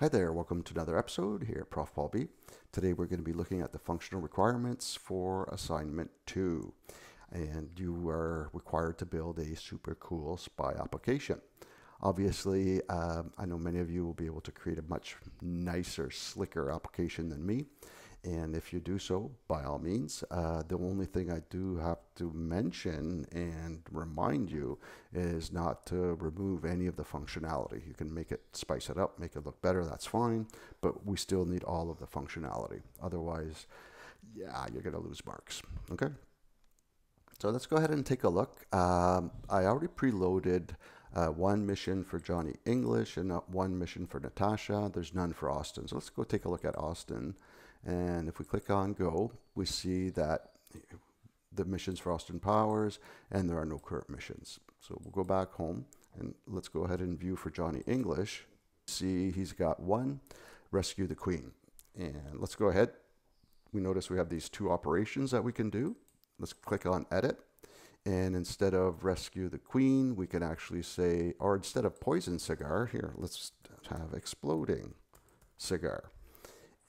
Hi there, welcome to another episode here at Prof. Paul B. Today we're going to be looking at the functional requirements for assignment 2. And you are required to build a super cool spy application. Obviously, um, I know many of you will be able to create a much nicer, slicker application than me. And if you do so, by all means, uh, the only thing I do have to mention and remind you is not to remove any of the functionality. You can make it, spice it up, make it look better, that's fine, but we still need all of the functionality. Otherwise, yeah, you're going to lose marks, okay? So let's go ahead and take a look. Um, I already preloaded uh, one mission for Johnny English and one mission for Natasha. There's none for Austin. So let's go take a look at Austin. And if we click on go, we see that the missions for Austin Powers and there are no current missions. So we'll go back home and let's go ahead and view for Johnny English. See he's got one, rescue the queen. And let's go ahead. We notice we have these two operations that we can do. Let's click on edit. And instead of rescue the queen, we can actually say, or instead of poison cigar, here, let's have exploding cigar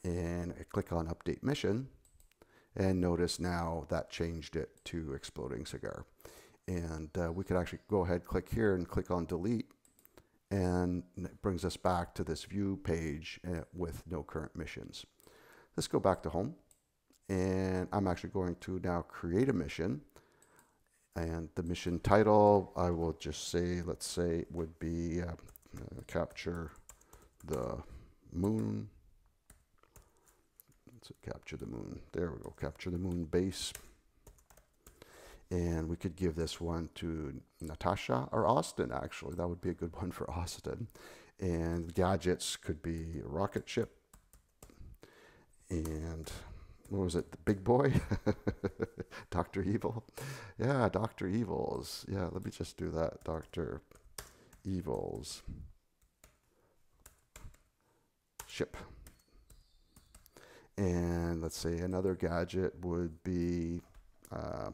and I click on update mission and notice now that changed it to exploding cigar. And uh, we could actually go ahead click here and click on delete and it brings us back to this view page uh, with no current missions. Let's go back to home and I'm actually going to now create a mission. And the mission title I will just say let's say it would be uh, uh capture the moon so capture the moon. There we go. Capture the moon base. And we could give this one to Natasha or Austin, actually. That would be a good one for Austin. And gadgets could be a rocket ship. And what was it? The big boy? Dr. Evil? Yeah, Dr. Evils. Yeah, let me just do that. Dr. Evils. Ship. And let's say another gadget would be, uh,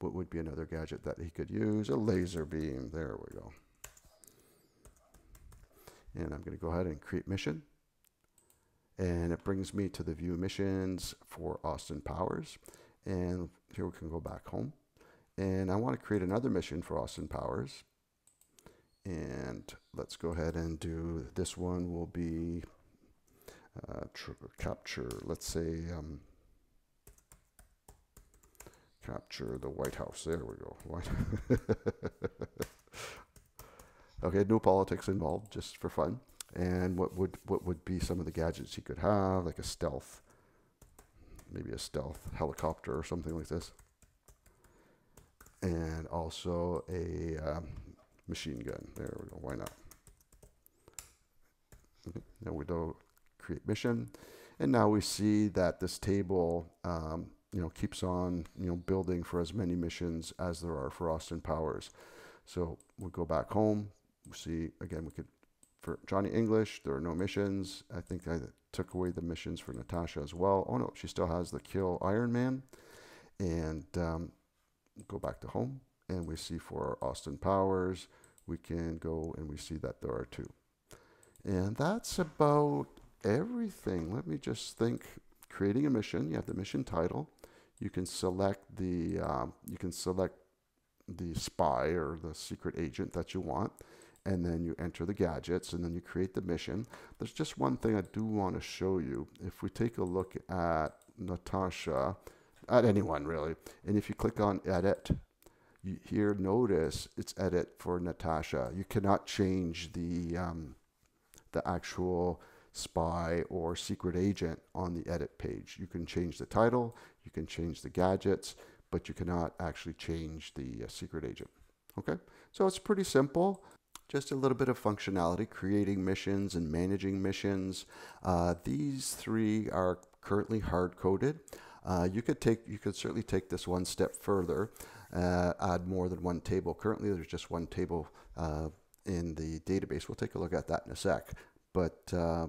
what would be another gadget that he could use? A laser beam. There we go. And I'm going to go ahead and create mission. And it brings me to the view missions for Austin Powers. And here we can go back home. And I want to create another mission for Austin Powers. And let's go ahead and do this one will be uh, capture, let's say, um, capture the White House. There we go. okay, no politics involved, just for fun. And what would what would be some of the gadgets he could have, like a stealth, maybe a stealth helicopter or something like this, and also a um, machine gun. There we go. Why not? Okay. Now we do create mission. And now we see that this table, um, you know, keeps on, you know, building for as many missions as there are for Austin Powers. So we go back home. We see, again, we could, for Johnny English, there are no missions. I think I took away the missions for Natasha as well. Oh no, she still has the kill Iron Man. And um, go back to home. And we see for Austin Powers, we can go and we see that there are two. And that's about everything. Let me just think. Creating a mission. You have the mission title. You can select the um, you can select the spy or the secret agent that you want, and then you enter the gadgets, and then you create the mission. There's just one thing I do want to show you. If we take a look at Natasha, at anyone really, and if you click on edit, you here notice it's edit for Natasha. You cannot change the um, the actual spy or secret agent on the edit page. You can change the title, you can change the gadgets, but you cannot actually change the uh, secret agent. Okay, so it's pretty simple. Just a little bit of functionality, creating missions and managing missions. Uh, these three are currently hard coded. Uh, you could take, you could certainly take this one step further, uh, add more than one table. Currently, there's just one table uh, in the database. We'll take a look at that in a sec. But uh,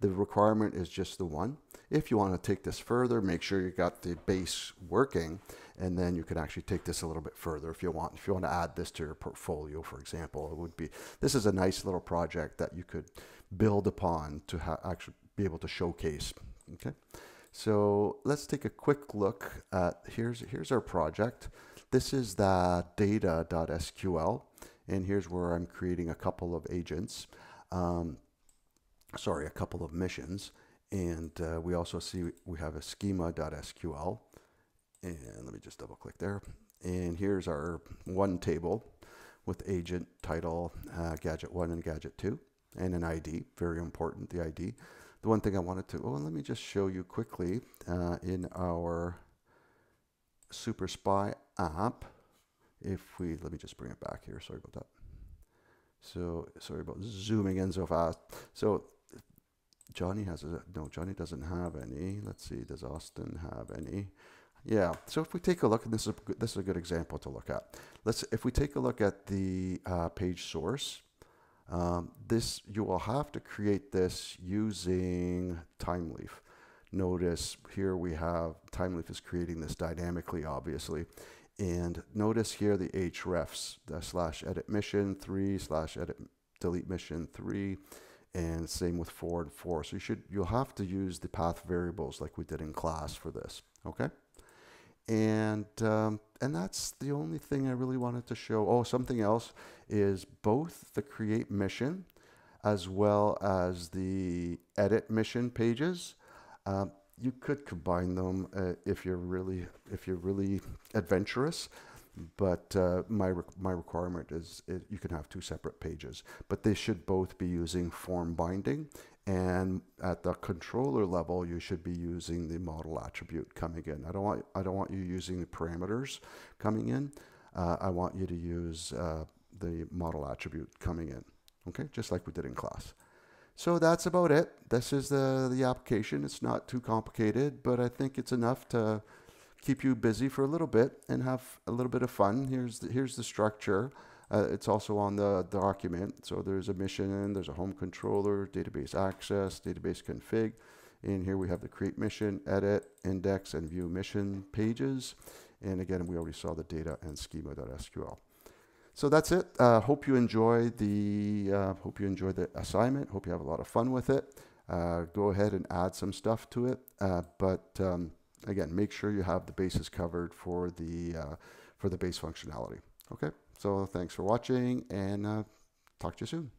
the requirement is just the one. If you want to take this further, make sure you got the base working, and then you can actually take this a little bit further if you want. If you want to add this to your portfolio, for example, it would be, this is a nice little project that you could build upon to actually be able to showcase. Okay, so let's take a quick look at here's here's our project. This is the data.sql, and here's where I'm creating a couple of agents. Um, sorry, a couple of missions. And uh, we also see we have a schema.sql. And let me just double click there. And here's our one table with agent, title, uh, gadget 1 and gadget 2, and an ID. Very important, the ID. The one thing I wanted to, oh, let me just show you quickly uh, in our Super Spy app. If we, let me just bring it back here. Sorry about that. So, sorry about zooming in so fast. So, Johnny has a, no, Johnny doesn't have any. Let's see, does Austin have any? Yeah. So if we take a look, and this is a, this is a good example to look at. Let's if we take a look at the uh, page source, um, this you will have to create this using Thymeleaf. Notice here we have Thymeleaf is creating this dynamically, obviously. And notice here the hrefs, the slash edit mission three slash edit delete mission three, and same with four and four. So you should you'll have to use the path variables like we did in class for this. Okay and um, and that's the only thing I really wanted to show. Oh, something else is both the create mission as well as the edit mission pages. Um, you could combine them uh, if you're really if you're really adventurous but uh, my my requirement is it, you can have two separate pages, but they should both be using form binding. And at the controller level, you should be using the model attribute coming in. I don't want I don't want you using the parameters coming in. Uh, I want you to use uh, the model attribute coming in. Okay, just like we did in class. So that's about it. This is the the application. It's not too complicated, but I think it's enough to keep you busy for a little bit and have a little bit of fun. Here's the, here's the structure. Uh, it's also on the document. So there's a mission, there's a home controller, database access, database config. And here we have the create mission, edit, index, and view mission pages. And again, we already saw the data and schema.sql. So that's it. Uh, hope you enjoy the uh, hope you enjoy the assignment. Hope you have a lot of fun with it. Uh, go ahead and add some stuff to it. Uh, but um, again, make sure you have the bases covered for the uh, for the base functionality. Okay, so thanks for watching and uh, talk to you soon.